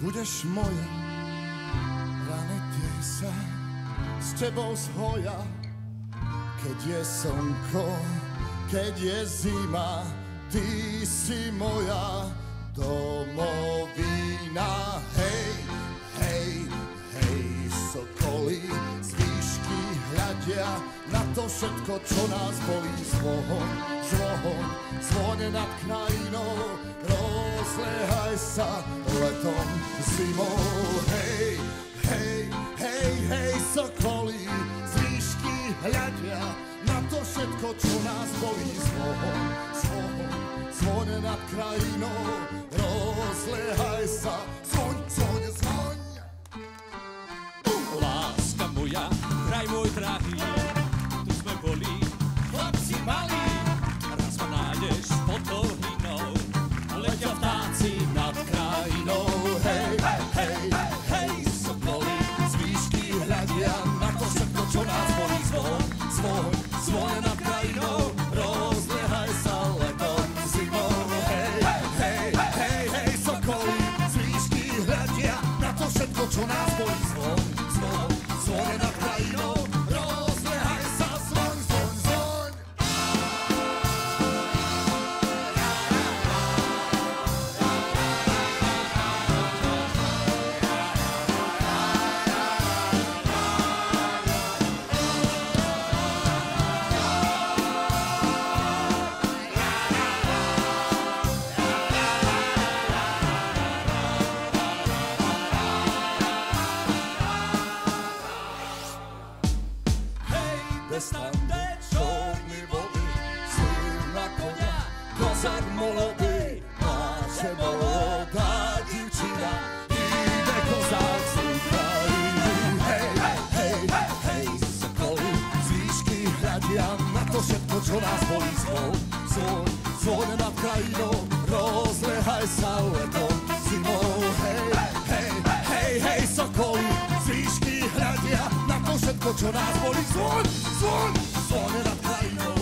budeš moja. Rany tie sa s tebou zhoja, keď je slnko, keď je zima, ty si moja domovina. Hej, hej, hej, sokoly z výšky hľadia na to všetko, čo nás bolí. Zvoň, zvoň, zvone nad krajinou, rozlehaj sa letom, zimou. Hej, hej, hej, hej, sokoly z výšky hľadia na to všetko, čo nás bolí. Zvoň, zvoň, zvone nad krajinou, rozlehaj kozak molodý, máče molodá divčina, ide kozák z Ukrajiny. Hej, hej, hej, sokoly z výšky hľadia na to všetko, čo nás bolí. Zvon, zvon, zvon nad krajinou, rozlehaj sa letom, zimou. Hej, hej, hej, hej, sokoly z výšky hľadia na to všetko, čo nás bolí. Zvon, zvon, zvon nad krajinou,